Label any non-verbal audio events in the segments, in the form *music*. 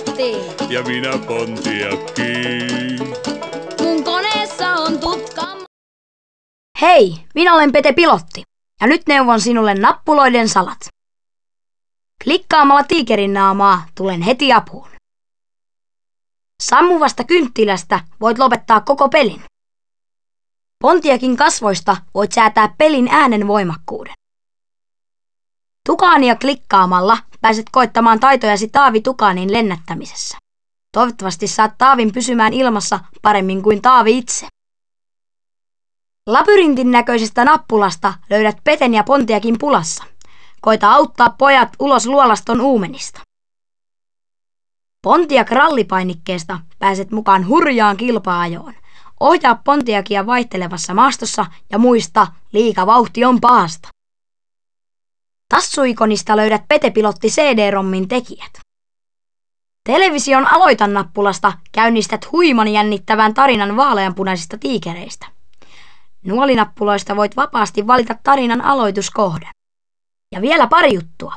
pilotti. Ja minä Pontiakki. Mun koneessa on tutka. Hei, minä olen Pete Pilotti ja nyt neuvon sinulle nappuloiden salat. Klikkaamalla tiikerin naamaa tulen heti apuun. Sammuvasta kynttilästä voit lopettaa koko pelin. Pontiakin kasvoista voit säätää pelin äänen voimakkuuden. Tukaania klikkaamalla pääset koittamaan taitojasi Taavi Tukaanin lennättämisessä. Toivottavasti saat Taavin pysymään ilmassa paremmin kuin Taavi itse. Labyrintin näköisestä nappulasta löydät Peten ja Pontiakin pulassa. Koita auttaa pojat ulos luolaston uumenista. Pontiak rallipainikkeesta pääset mukaan hurjaan kilpaajoon. Ohjaa Pontiakia vaihtelevassa maastossa ja muista, liika vauhti on pahasta. Tassuikonista löydät Petepilotti CD-rommin tekijät. Television aloitan nappulasta käynnistät huiman jännittävän tarinan vaaleanpunaisista tiikereistä. Nuolinappuloista voit vapaasti valita tarinan aloituskohden. Ja vielä pari juttua.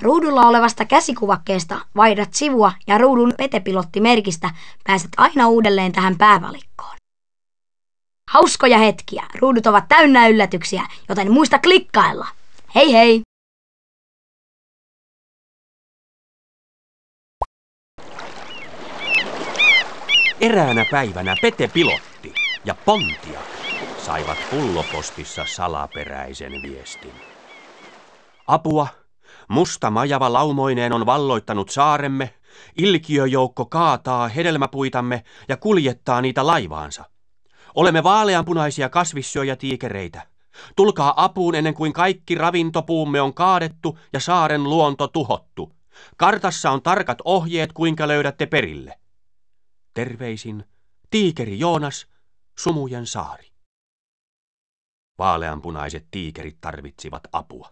Ruudulla olevasta käsikuvakkeesta vaihdat sivua ja ruudun petepilottimerkistä pääset aina uudelleen tähän päävalikkoon. Hauskoja hetkiä. Ruudut ovat täynnä yllätyksiä, joten muista klikkailla. Hei hei! Eräänä päivänä Pete Pilotti ja Pontia saivat pullopostissa salaperäisen viestin. Apua! Musta majava laumoineen on valloittanut saaremme, ilkiöjoukko kaataa hedelmäpuitamme ja kuljettaa niitä laivaansa. Olemme vaaleanpunaisia kasvissyöjätiikereitä. Tulkaa apuun ennen kuin kaikki ravintopuumme on kaadettu ja saaren luonto tuhottu. Kartassa on tarkat ohjeet, kuinka löydätte perille. Terveisin Tiikeri Joonas, Sumujen saari. Vaaleanpunaiset tiikerit tarvitsivat apua.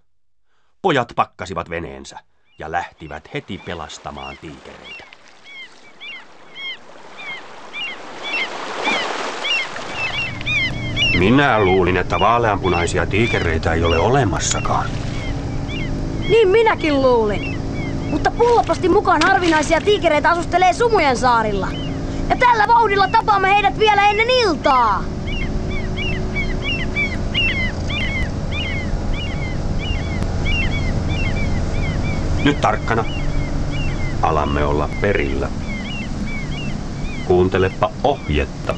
Pojat pakkasivat veneensä ja lähtivät heti pelastamaan tiikereitä. Minä luulin, että vaaleanpunaisia tiikereitä ei ole olemassakaan. Niin minäkin luulin. Mutta pulloposti mukaan harvinaisia tiikereitä asustelee Sumujen saarilla. Ja tällä vauhdilla tapaamme heidät vielä ennen iltaa. Nyt tarkkana. Alamme olla perillä. Kuuntelepa ohjetta.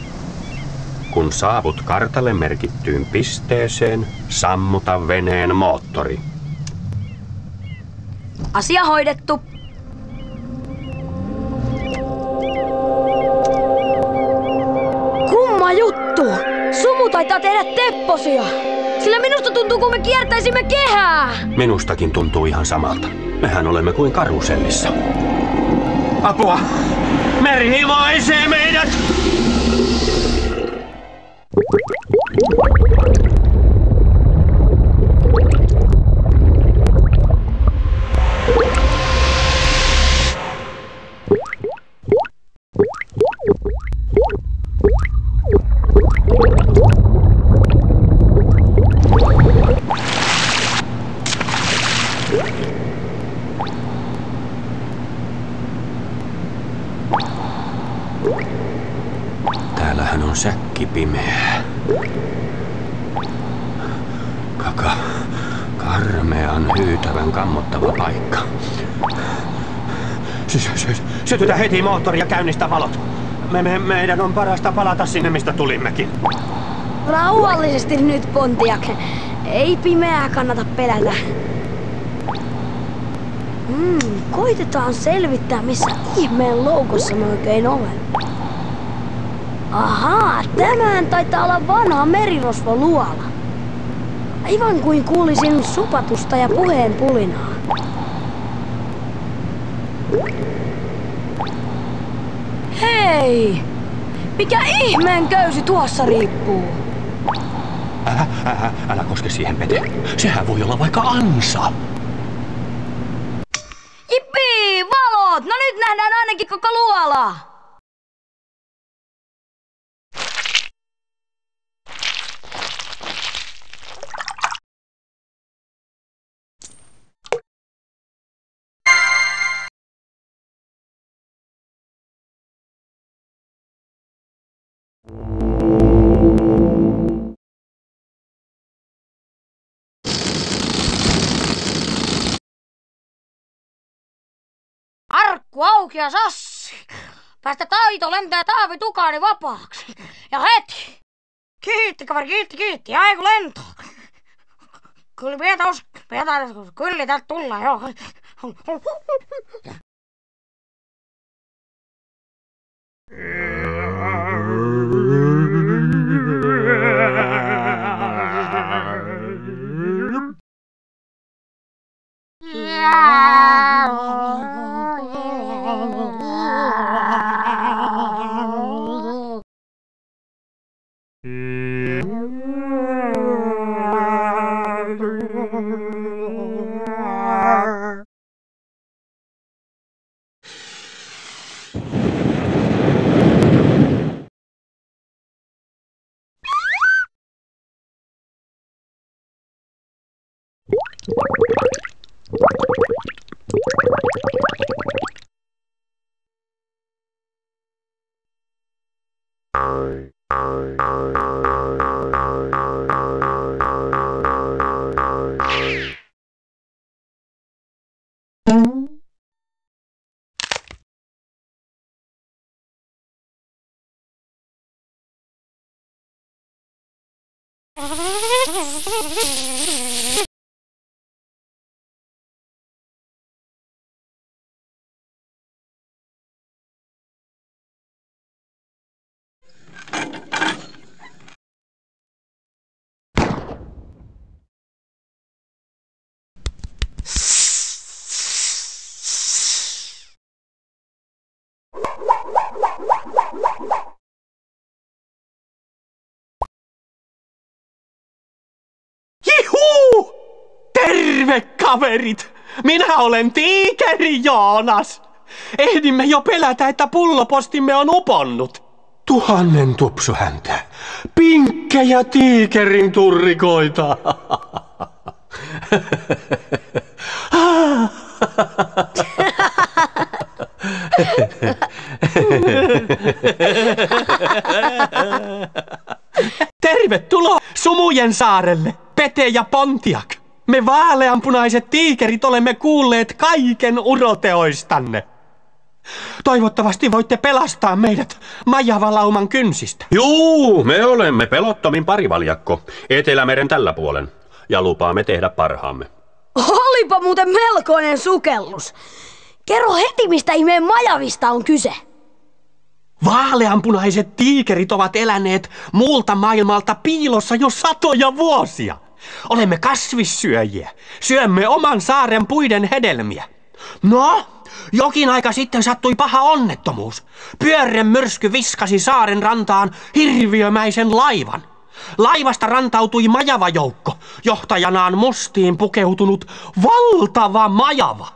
Kun saavut kartalle merkittyyn pisteeseen, sammuta veneen moottori. Asia hoidettu. Taitaa tehdä tepposia. Sillä minusta tuntuu, kun me kiertäisimme kehää. Minustakin tuntuu ihan samalta. Mehän olemme kuin karusellissa. Apua! Meri imaisee meidät! Säkki pimeä. Kaka, karmean, hyytävän, kammottava paikka. Sy- sy- sy- sytytä heti moottori ja käynnistä valot. Me, me, meidän on parasta palata sinne, mistä tulimmekin. Rauhallisesti nyt, Pontiak. Ei pimeää kannata pelätä. Hmm, koitetaan selvittää, missä ihmeen loukossa me oikein olemme. Ahaa, tämän taitaa olla vanha merirosvoluola. Aivan kuin kuulisin supatusta ja puheen pulinaa. Hei! Mikä ihmeen köysi tuossa riippuu? Älä, älä, älä koske siihen, Pete. Sehän voi olla vaikka ansa. Jippi! Valot! No nyt nähdään ainakin koko luola! Kurkku auki ja sassi. Päästä taito lentää taavi tukaani vapaaksi. Ja heti. Kiitti, kaveri, kiitti, kiitti. Ai kun lento. Kyllä pietos, pietos, kyllä täältä tullaan, joo. Juhu! *laughs* *laughs* Oh, my God. Kaverit! Minä olen tiikeri Joonas. Ehdimme jo pelätä, että pullopostimme on uponnut. Tuhannen tupsuhäntä. Pinkkejä tiikerin turrikoita. Tervetuloa Sumujen saarelle, Pete ja Pontiak. Me vaaleanpunaiset tiikerit olemme kuulleet kaiken uroteoistanne. Toivottavasti voitte pelastaa meidät majavalauman kynsistä. Juu, me olemme pelottomin parivaljakko Etelämeren tällä puolen ja lupaamme tehdä parhaamme. Olipa muuten melkoinen sukellus. Kerro heti, mistä ihmeen majavista on kyse. Vaaleanpunaiset tiikerit ovat eläneet muulta maailmalta piilossa jo satoja vuosia. Olemme kasvissyöjiä. Syömme oman saaren puiden hedelmiä. No, jokin aika sitten sattui paha onnettomuus. Pyörren myrsky viskasi saaren rantaan hirviömäisen laivan. Laivasta rantautui majava joukko, johtajanaan mustiin pukeutunut valtava majava.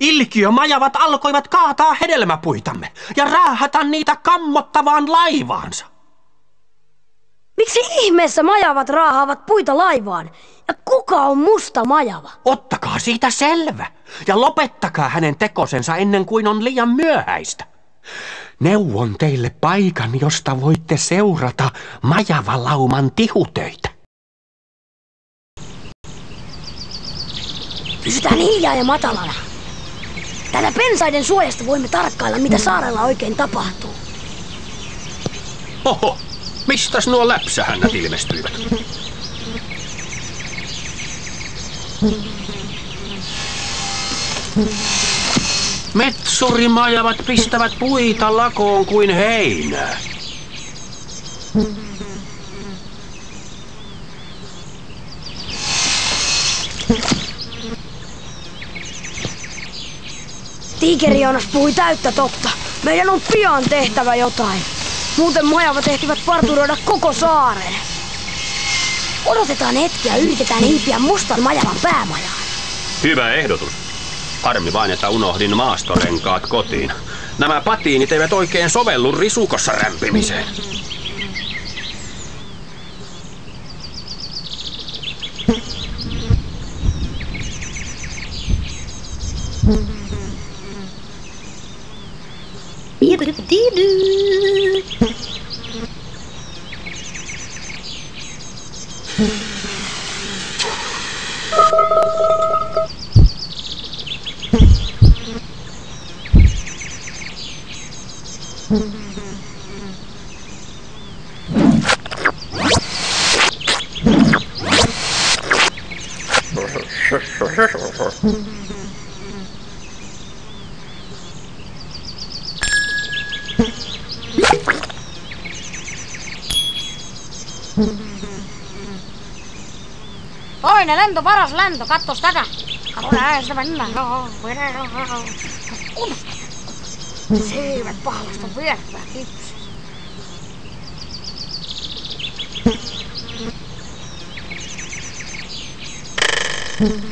Ilkiömajavat alkoivat kaataa hedelmäpuitamme ja raahata niitä kammottavaan laivaansa. Miksi ihmeessä majavat raahaavat puita laivaan? Ja kuka on musta majava? Ottakaa siitä selvä ja lopettakaa hänen tekosensa ennen kuin on liian myöhäistä. Neuvon teille paikan, josta voitte seurata majavalauman tihutöitä. Pysytään hiljaa ja matalana. Tällä pensaiden suojasta voimme tarkkailla, mitä saarella oikein tapahtuu. Oho, mistäs nuo läpsähännät ilmestyivät? Metsurimajavat pistävät puita lakoon kuin heinää. Tiikeri Joonas puhui täyttä totta. Meidän on pian tehtävä jotain. Muuten majavat ehtivät parturoida koko saaren. Odotetaan hetkiä ja yritetään hiipiä mustan majavan päämajaan. Hyvä ehdotus. Harmi vain, että unohdin maastorenkaat kotiin. Nämä patiinit eivät oikein sovellu risukossa rämpimiseen. Mm-hmm. Oi, Nelando, paras, Lando, cat tostada. Cabrona, és de. No, no, no. Sí, me pago, está bien, aquí. Mm-hmm.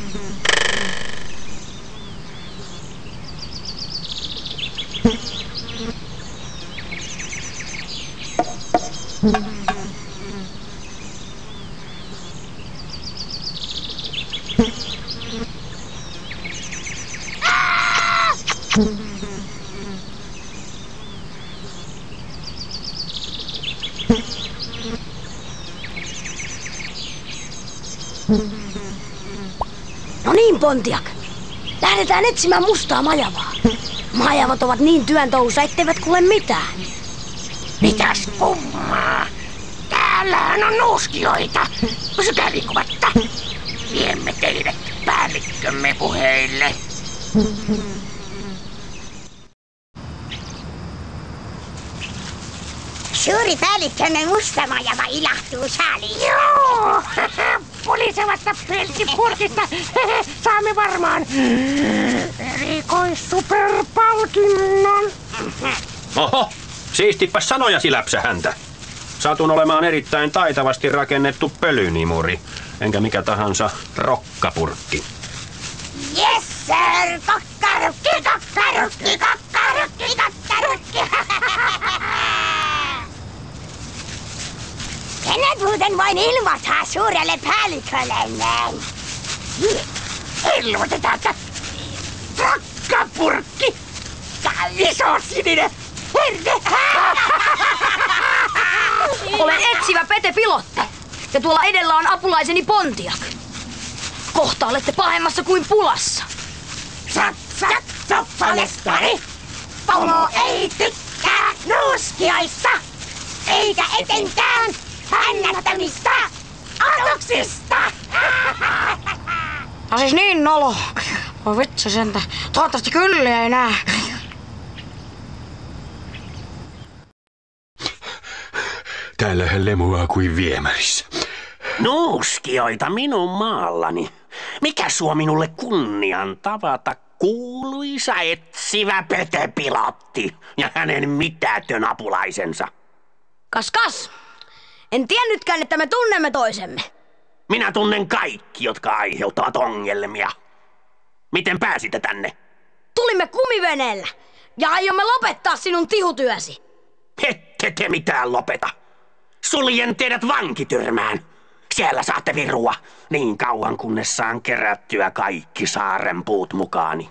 Niin, Pontiak. Lähdetään etsimään mustaa majavaa. Majavat ovat niin työntoussa, etteivät kuule mitään. Mitäs kummaa? Täällähän on nuuskioita. Pysykää liikkumatta. Viemme teidät päällikkömme puheille. Suuri päällikkömme mustamajava ilahtuu saaliin. Joo! *laughs* Pulisevatta peltipurkista *laughs* saamme varmaan erikoissuperpalkinnon. Oho, siistipä sanojasi läpsähäntä. Satun olemaan erittäin taitavasti rakennettu pölynimuri, enkä mikä tahansa rokkapurkki. Yes, sir! Kokkarukki, kokkarukki, kokkarukki, Kenet muuten voin ilmoittaa suurelle päälliköllemme? Ilmoitetaan, että rakkapurkki ja iso sininen herde. *laughs* Olen etsivä Pete Pilotti. Ja tuolla edellä on apulaiseni Pontiak. Kohta olette pahemmassa kuin pulassa. Satsa, soppaleskari. Pomo ei tykkää nuuskioista, eikä etenkään hännättämistä otuksista. No siis niin nolo. Voi vitsi sentä. Toivottavasti kyllä ei näe. Täällähän lemuaa kuin viemärissä. Nuuskioita minun maallani. Mikä suo minulle kunnian tavata kuuluisa etsivä Pete-pilotti ja hänen mitätön apulaisensa? Kas kas. En tiennytkään, että me tunnemme toisemme. Minä tunnen kaikki, jotka aiheuttavat ongelmia. Miten pääsitte tänne? Tulimme kumiveneellä. Ja aiomme lopettaa sinun tihutyösi. Ette te mitään lopeta. Suljen teidät vankityrmään. Siellä saatte virua niin kauan kunnes saan kerättyä kaikki saaren puut mukaani.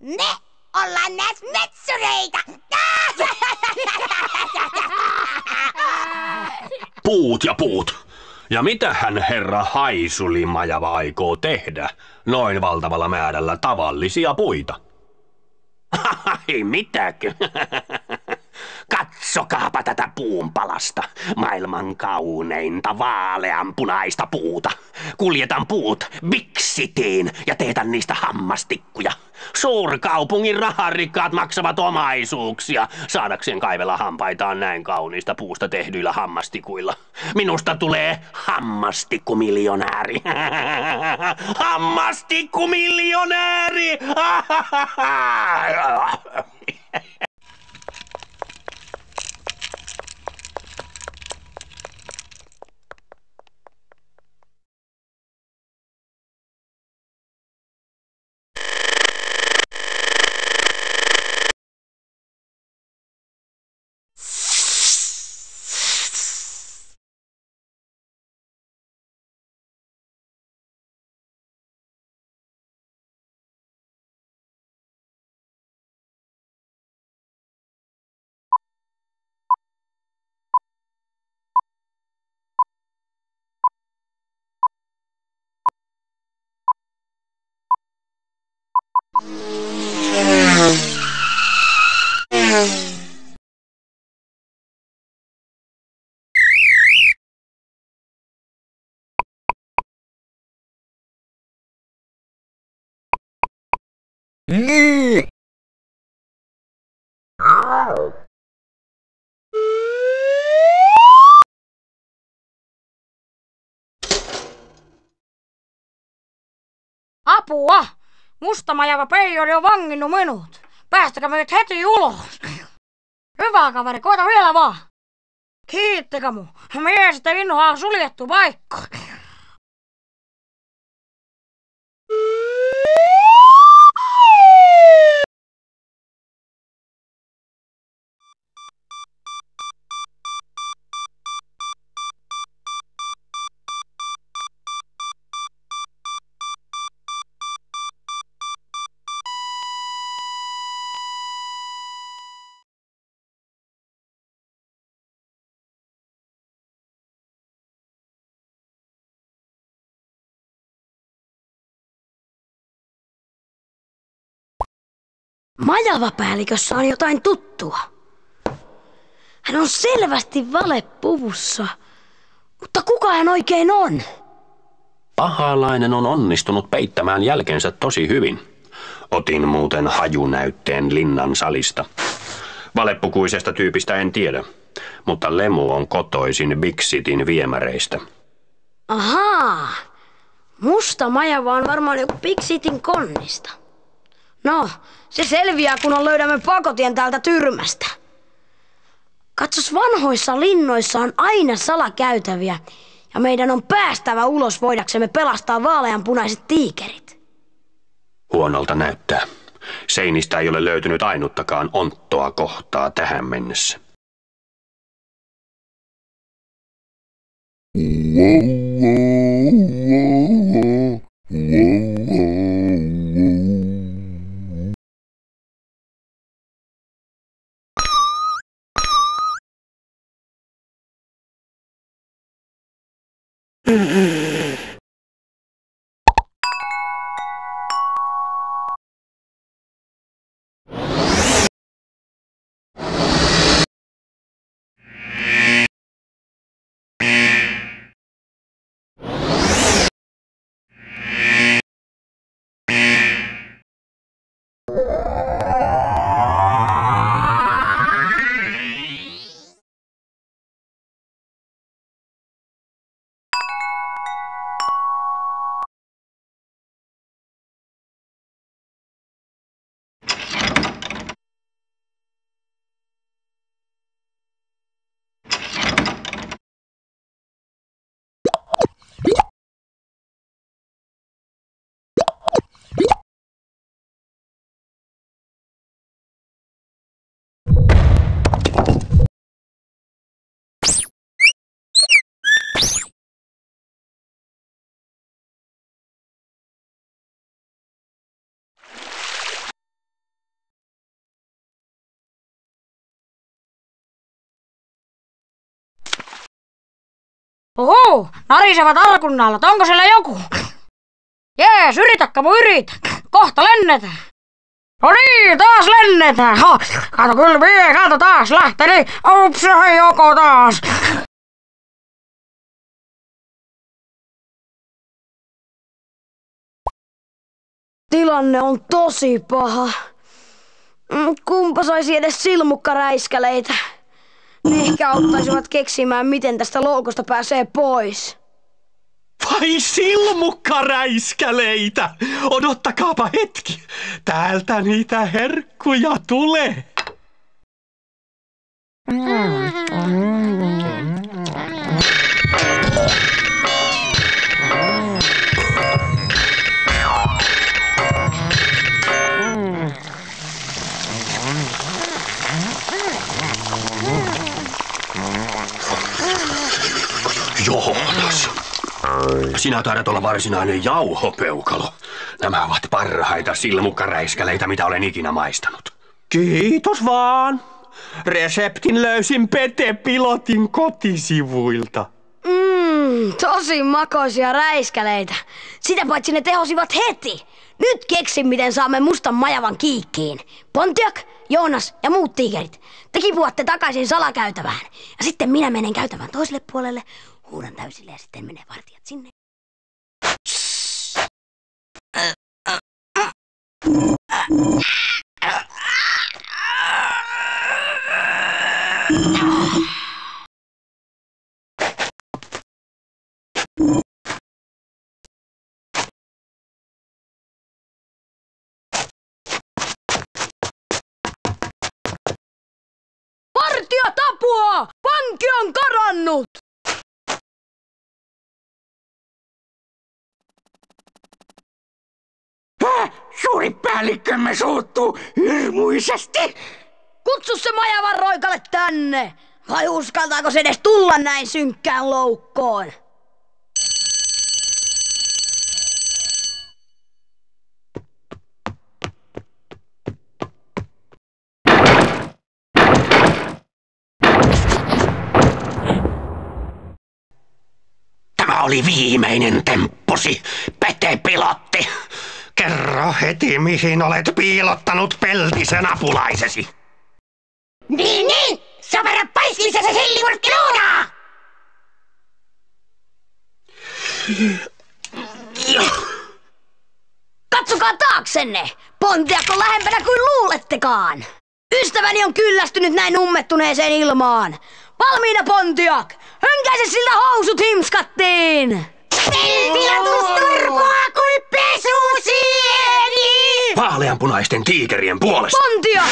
Ne ollaan näet metsureita! *laughs* *laughs* Puut ja puut. Ja mitä hän herra Haisulimajava aikoo tehdä noin valtavalla määrällä tavallisia puita? *laughs* Ai mitäkö? *laughs* Katsokaapa tätä puunpalasta, maailman kauneinta vaaleanpunaista puuta. Kuljetan puut Bixitiin ja teetän niistä hammastikkuja. Suurkaupungin raharikkaat maksavat omaisuuksia saadakseen kaivella hampaitaan näin kauniista puusta tehdyillä hammastikuilla. Minusta tulee hammastikkumiljonääri. *laughs* hammastikkumiljonääri! *laughs* Oh. Apua! Mustamajava peijoli on vanginnut minut. Päästäkää meidät heti ulos. Hyvä kaveri, koita vielä vaan. Kiittäkää mu. Mies, että innoa on suljettu paikka. Majavapäällikössä on jotain tuttua. Hän on selvästi valepuvussa. Mutta kuka hän oikein on? Pahalainen on onnistunut peittämään jälkensä tosi hyvin. Otin muuten hajunäytteen linnan salista. Valepukuisesta tyypistä en tiedä, mutta Lemu on kotoisin Big Cityn viemäreistä. Ahaa. Musta majava on varmaan joku Big Cityn konnista. No, se selviää, kun on löydämme pakotien täältä tyrmästä. Katsos, vanhoissa linnoissa on aina salakäytäviä, ja meidän on päästävä ulos voidaksemme pelastaa vaaleanpunaiset tiikerit. Huonolta näyttää. Seinistä ei ole löytynyt ainuttakaan onttoa kohtaa tähän mennessä. Oho, narisevat alkunnallat, onko siellä joku? Jees, yritäkö mu yritä. Kohta lennetään. No niin, taas lennetään. Ha, kato kyllä mie, kato taas lähteli. Ups, joko taas. Tilanne on tosi paha. Mm, Kumpa saisi edes silmukkaräiskäleitä. Ne ehkä auttaisivat keksimään, miten tästä loukosta pääsee pois. Vai silmukkaräiskäleitä! Odottakaapa hetki. Täältä niitä herkkuja tulee. Joonas! Sinä taidat olla varsinainen jauhopeukalo. Nämä ovat parhaita silmukkaräiskäleitä, mitä olen ikinä maistanut. Kiitos vaan. Reseptin löysin Pete-pilotin kotisivuilta. Mmm, tosi makoisia räiskäleitä. Sitä paitsi ne tehosivat heti. Nyt keksin, miten saamme mustan majavan kiikkiin. Pontiak, Joonas ja muut tiikerit. Te kipuatte takaisin salakäytävään. Ja sitten minä menen käytävän toiselle puolelle, huudan täysille ja sitten menee vartijat sinne. Vartijat apua! Vanki on karannut! Suuri päällikkömme suuttuu hirmuisesti. Kutsu se majavan roikalle tänne! Vai uskaltaako se edes tulla näin synkkään loukkoon? Tämä oli viimeinen temppusi, Pete Pilotti. Kerro heti, mihin olet piilottanut peltisen apulaisesi. Niin, niin! Sopera pois, missä se sellivurkki luudaa! Katsokaa taaksenne! Pontiak on lähempänä kuin luulettekaan! Ystäväni on kyllästynyt näin ummettuneeseen ilmaan. Valmiina Pontiak! Hönkäise siltä housut himskattiin! Peltilatus turpoaa kuin pesusieni! Vaaleanpunaisten tiikerien puolesta. Pontiak!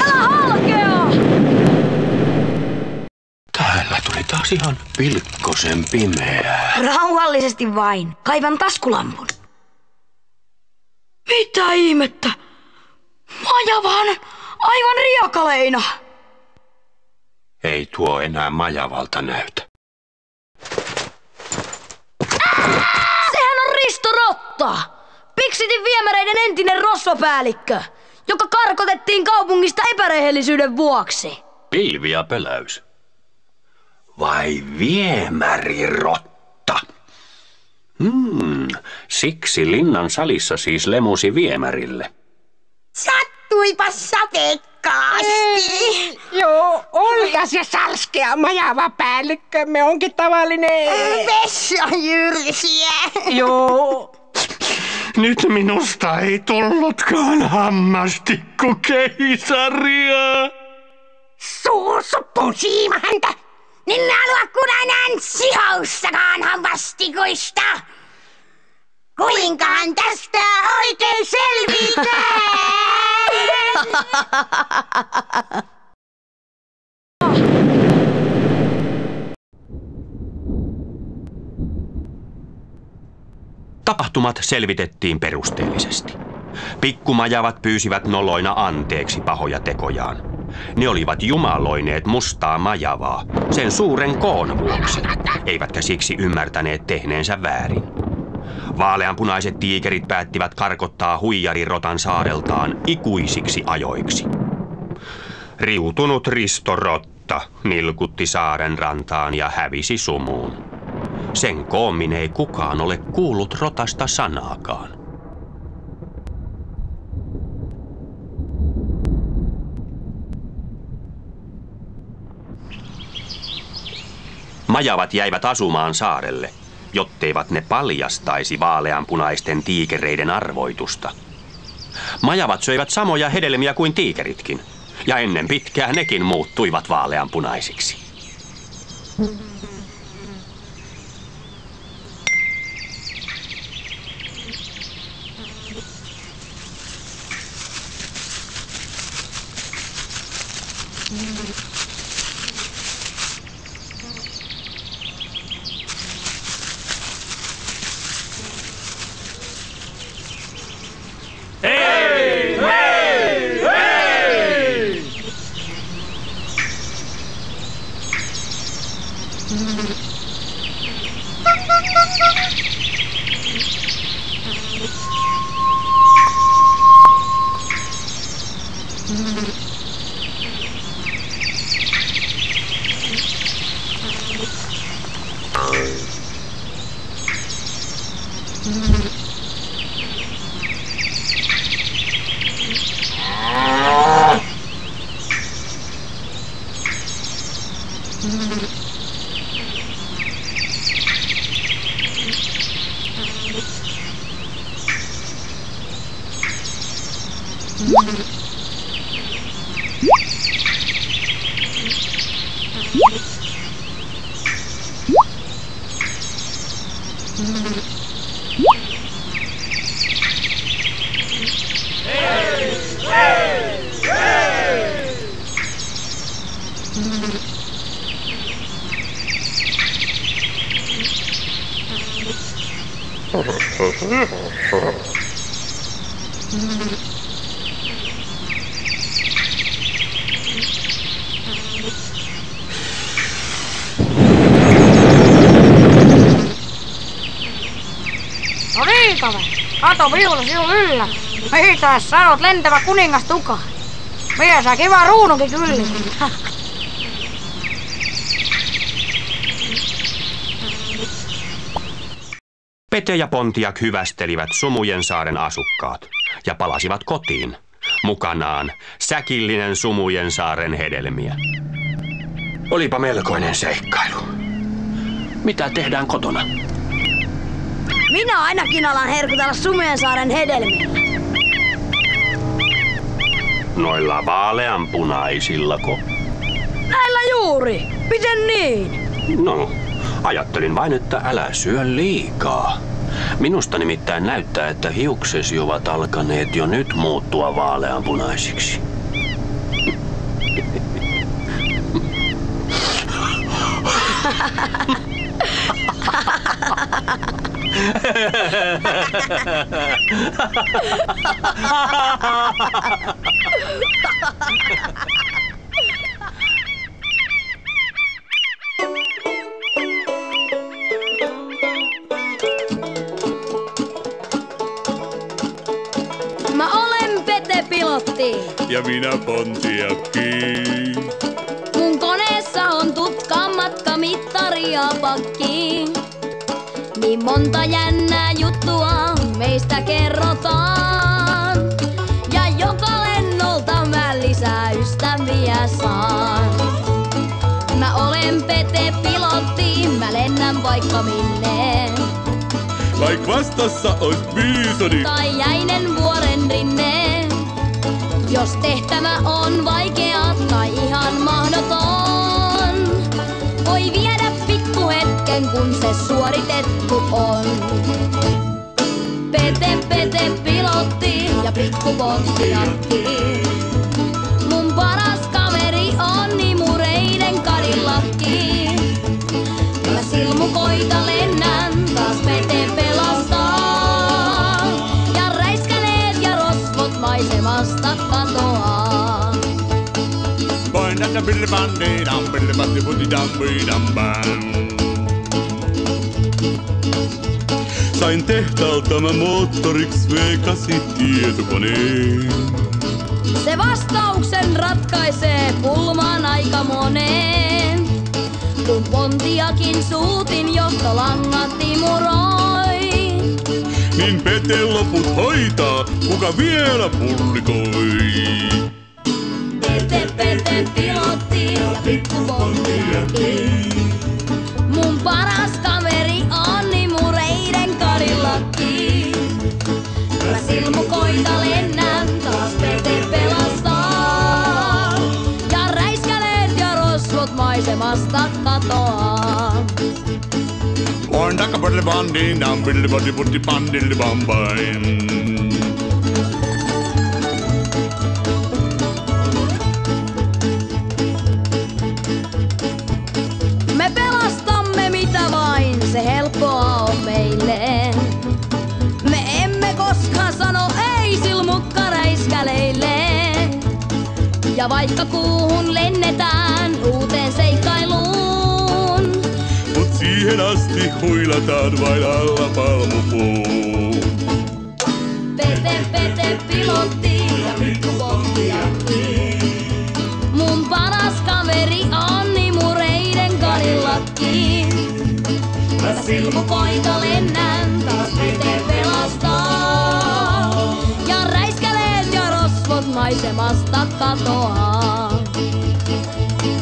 Älä halkea! Täällä tuli taas ihan pilkkosen pimeää. Rauhallisesti vain. Kaivan taskulampun. Mitä ihmettä? Maja vaan aivan riakaleina. Ei tuo enää majavalta näytä. Risto Rotta! Piksitin viemäreiden entinen rosvopäällikkö, joka karkotettiin kaupungista epärehellisyyden vuoksi. Pilvi ja pöläys. Vai viemärirotta? Hmm, siksi linnan salissa siis lemusi viemärille. Sattuipa sateikkaasti! Joo, Olga se salskea majava päällikkömme onkin tavallinen. Vessajyrsiä! Joo. Nyt minusta ei tullutkaan hammastikku keisaria. Suusuppu siima häntä! Niin halua kudanan sihoussakaan hamvastikuista! Kuinkahan tästä oikein selvitään? Tapahtumat selvitettiin perusteellisesti. Pikkumajavat pyysivät noloina anteeksi pahoja tekojaan. Ne olivat jumaloineet mustaa majavaa sen suuren koon vuoksi, eivätkä siksi ymmärtäneet tehneensä väärin. Vaaleanpunaiset tiikerit päättivät karkottaa huijarirotan saareltaan ikuisiksi ajoiksi. Riutunut Risto Rotta nilkutti saaren rantaan ja hävisi sumuun. Sen koommin ei kukaan ole kuullut rotasta sanaakaan. Majavat jäivät asumaan saarelle, jotteivät ne paljastaisi vaaleanpunaisten tiikereiden arvoitusta. Majavat söivät samoja hedelmiä kuin tiikeritkin, ja ennen pitkää nekin muuttuivat vaaleanpunaisiksi. No niin, kaveri. Kato viulu sinun yllä. Mitä sanot lentävä kuningas tuka? Mitä sä kiva ruununkin kyllä. Pete ja Pontiak hyvästelivät Sumujen saaren asukkaat ja palasivat kotiin. Mukanaan säkillinen Sumujen saaren hedelmiä. Olipa melkoinen seikkailu. Mitä tehdään kotona? Minä ainakin alan herkutella Sumiensaaren hedelmillä. Noilla vaaleanpunaisillako? Näillä juuri. Miten niin? No, ajattelin vain, että älä syö liikaa. Minusta nimittäin näyttää, että hiuksesi ovat alkaneet jo nyt muuttua vaaleanpunaisiksi. *laughs* Ja minä Pontiakki. Mun koneessa on tutka matkamittari ja pakki. Niin monta jännää juttua meistä kerrotaan. Ja joka lennolta mä lisää ystäviä saan. Mä olen Pete Pilotti, mä lennän vaikka minne. Vaik vastassa ois biisoni. Tai jäinen vuoren rinne. Jos tehtävä on vaikea tai ihan mahdoton, voi viedä pikku hetken, kun se suoritettu on. Pete, pete, pilotti ja pikku pontiakki. Mun paras kaveri on imureiden kadillakki. Mä silmukoita Vain näitä bilbandi dam bilbandi buti dam bui dam bam. Sain tehtaalta mä moottoriks V8 tietokoneen. Se vastauksen ratkaisee pulmaan aika moneen. Kun Pontiakin suutin johtolangat timuroi. Niin Pete loput hoitaa, kuka vielä pullikoi. Pete, pete, pilotti ja pikku Pontiakin. Mun paras kaveri on imureiden kadillakki. Mä silmukoita lennän, taas Pete pelastaa. Ja räiskäleet ja rosvot maisemasta katoaa. Vain taka bilbandi dam bilbandi buti bandilli bam bam. Me Ja vaikka kuuhun lennetään uuteen seikkailuun, Mut siihen asti huilataan vain alla palmupuun. Pete, pete, pilotti ja pikku pontiakki. Mun paras kaveri on imureiden kadillakki. Mä silmukoita lennän, いてますタカトは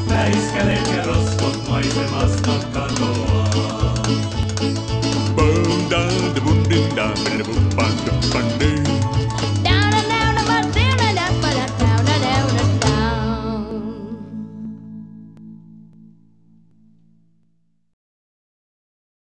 大好きでケロス巻いてますタカとはブンダンブンンダンブンンブンン